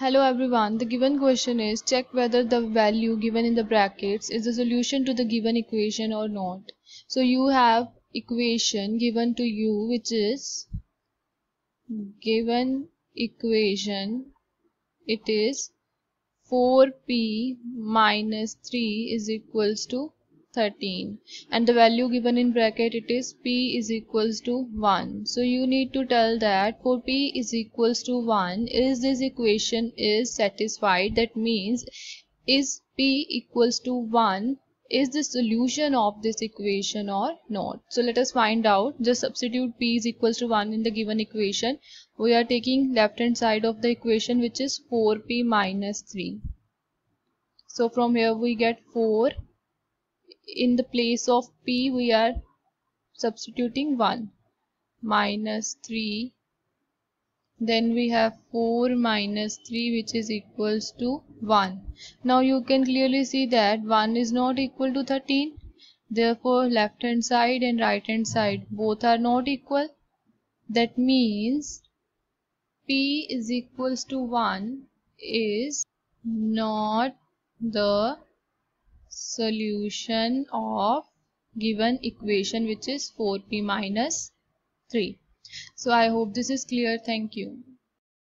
Hello everyone, the given question is check whether the value given in the brackets is the solution to the given equation or not. So you have equation given to you which is given equation it is 4p minus 3 is equals to 13 and the value given in bracket it is p is equals to 1 so you need to tell that for p is equals to 1 is this equation is satisfied? That means is p equals to 1 is the solution of this equation or not? So let us find out. Just substitute p is equals to 1 in the given equation. We are taking left hand side of the equation which is 4p minus 3 so from here we get 4 in the place of p we are substituting 1 minus 3 then we have 4 minus 3 which is equals to 1 now you can clearly see that 1 is not equal to 13 therefore left hand side and right hand side both are not equal. That means p is equals to 1 is not the solution of given equation which is 4p minus 3 so i hope this is clear. Thank you